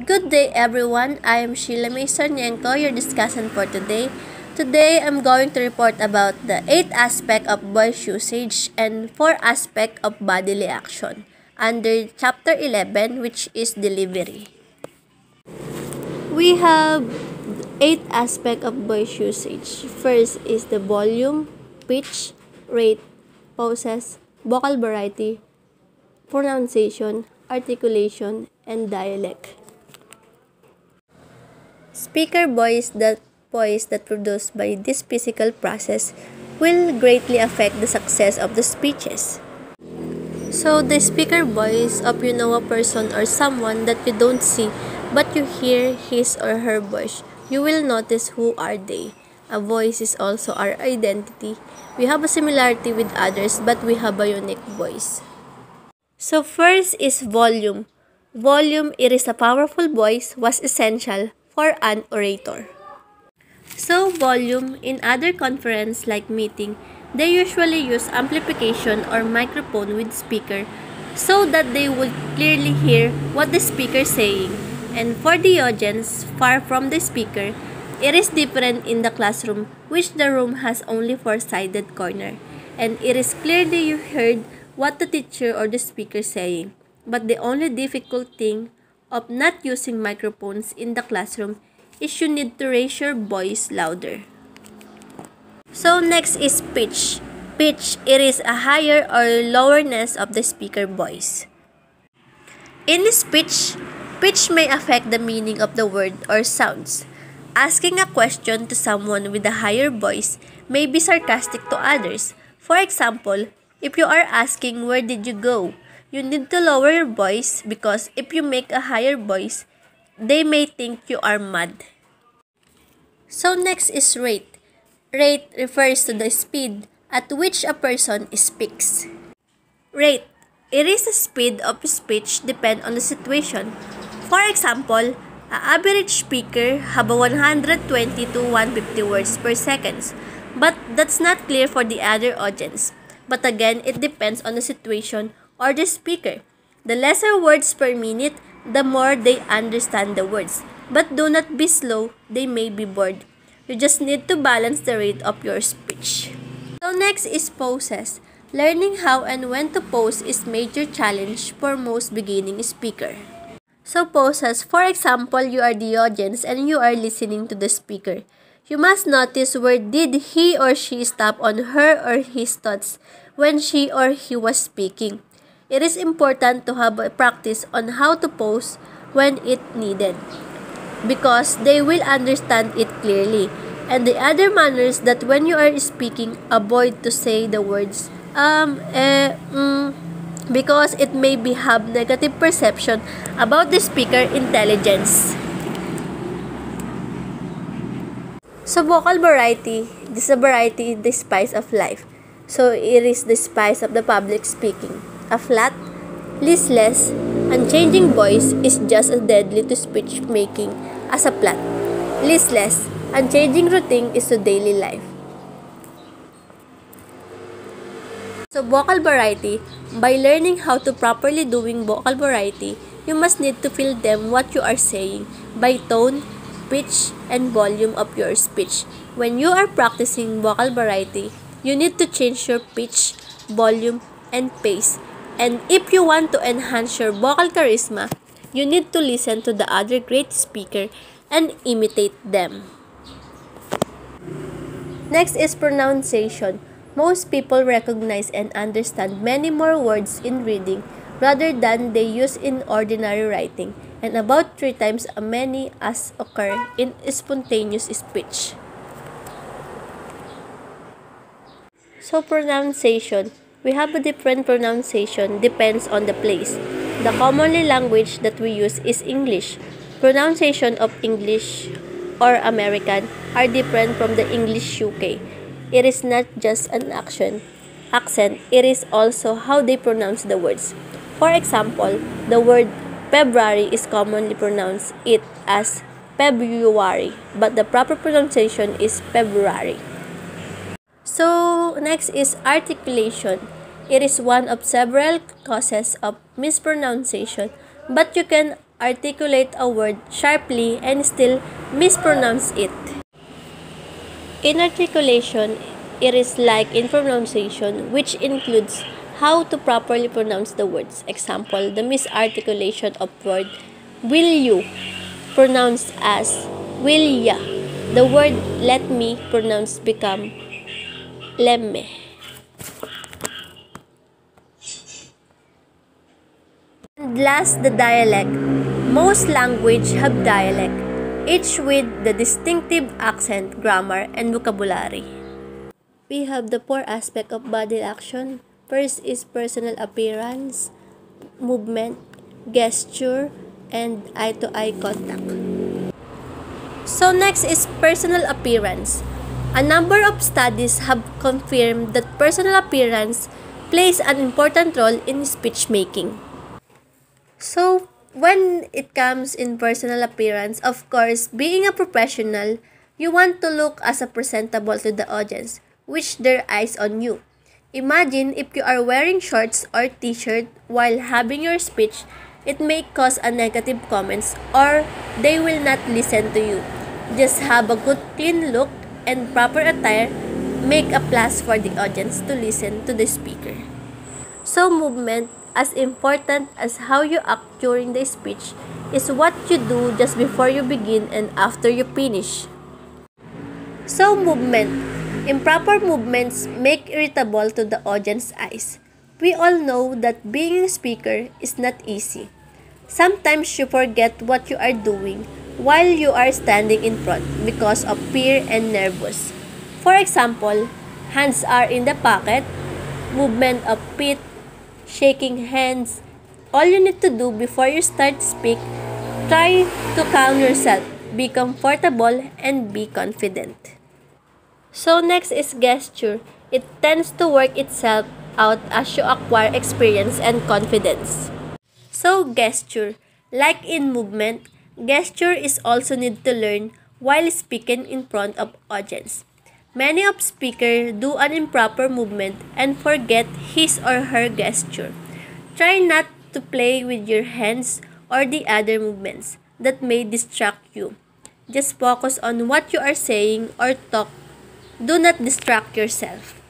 Good day everyone, I am Sheila May Sarnienko, your discussant for today. Today, I'm going to report about the 8 aspect of voice usage and 4 aspect of bodily action under chapter 11 which is delivery. We have 8 aspect of voice usage. First is the volume, pitch, rate, pauses, vocal variety, pronunciation, articulation, and dialect. Speaker voice that voice that produced by this physical process will greatly affect the success of the speeches. So the speaker voice of you know a person or someone that you don't see but you hear his or her voice, you will notice who are they. A voice is also our identity. We have a similarity with others but we have a unique voice. So first is volume. Volume, it is a powerful voice was essential for an orator. So volume, in other conference like meeting, they usually use amplification or microphone with speaker so that they would clearly hear what the speaker saying. And for the audience, far from the speaker, it is different in the classroom which the room has only four-sided corner. And it is clearly you heard what the teacher or the speaker saying. But the only difficult thing of not using microphones in the classroom is you need to raise your voice louder. So next is pitch. Pitch, it is a higher or lowerness of the speaker voice. In speech, pitch may affect the meaning of the word or sounds. Asking a question to someone with a higher voice may be sarcastic to others. For example, if you are asking where did you go, you need to lower your voice because if you make a higher voice, they may think you are mad. So next is rate. Rate refers to the speed at which a person speaks. Rate. It is the speed of speech depend on the situation. For example, a average speaker have a 120 to 150 words per second. But that's not clear for the other audience. But again, it depends on the situation or the speaker. The lesser words per minute, the more they understand the words. But do not be slow, they may be bored. You just need to balance the rate of your speech. So next is pauses. Learning how and when to pause is major challenge for most beginning speaker. So pauses, for example, you are the audience and you are listening to the speaker. You must notice where did he or she stop on her or his thoughts when she or he was speaking. It is important to have a practice on how to pose when it needed because they will understand it clearly. And the other manners that when you are speaking, avoid to say the words um, eh, mm, because it may be have negative perception about the speaker intelligence. So vocal variety, this is a variety the spice of life. So it is the spice of the public speaking. A flat, listless, unchanging voice is just as deadly to speech making as a flat, listless, unchanging routine is to daily life. So vocal variety, by learning how to properly doing vocal variety, you must need to feel them what you are saying by tone, pitch, and volume of your speech. When you are practicing vocal variety, you need to change your pitch, volume, and pace and if you want to enhance your vocal charisma, you need to listen to the other great speaker and imitate them. Next is pronunciation. Most people recognize and understand many more words in reading rather than they use in ordinary writing and about three times as many as occur in spontaneous speech. So pronunciation we have a different pronunciation depends on the place. The commonly language that we use is English. Pronunciation of English or American are different from the English UK. It is not just an action accent, it is also how they pronounce the words. For example, the word February is commonly pronounced it as February, but the proper pronunciation is February. So, next is articulation. It is one of several causes of mispronunciation, but you can articulate a word sharply and still mispronounce it. In articulation, it is like in pronunciation, which includes how to properly pronounce the words. Example, the misarticulation of word will you pronounced as will ya. The word let me pronounced become lemme. And last, the dialect. Most language have dialect, each with the distinctive accent, grammar, and vocabulary. We have the four aspect of body action. First is personal appearance, movement, gesture, and eye-to-eye contact. So next is personal appearance. A number of studies have confirmed that personal appearance plays an important role in speech making. So, when it comes in personal appearance, of course, being a professional, you want to look as a presentable to the audience, which their eyes on you. Imagine if you are wearing shorts or t-shirt while having your speech, it may cause a negative comments or they will not listen to you. Just have a good clean look and proper attire make a plus for the audience to listen to the speaker. So movement as important as how you act during the speech is what you do just before you begin and after you finish. So, movement. Improper movements make irritable to the audience eyes. We all know that being a speaker is not easy. Sometimes you forget what you are doing while you are standing in front because of fear and nervous. For example, hands are in the pocket, movement of feet shaking hands. All you need to do before you start speak, try to calm yourself, be comfortable, and be confident. So next is gesture. It tends to work itself out as you acquire experience and confidence. So gesture, like in movement, gesture is also need to learn while speaking in front of audience. Many of speakers do an improper movement and forget his or her gesture. Try not to play with your hands or the other movements that may distract you. Just focus on what you are saying or talk. Do not distract yourself.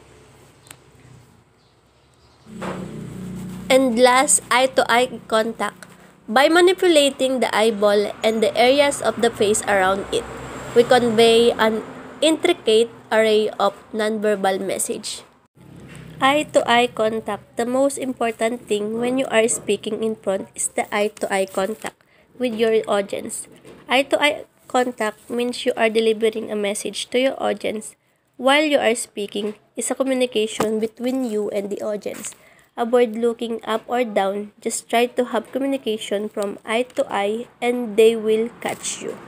And last, eye-to-eye contact. By manipulating the eyeball and the areas of the face around it, we convey an intricate array of nonverbal message. Eye-to-eye -eye contact. The most important thing when you are speaking in front is the eye-to-eye -eye contact with your audience. Eye-to-eye -eye contact means you are delivering a message to your audience while you are speaking is a communication between you and the audience. Avoid looking up or down. Just try to have communication from eye to eye and they will catch you.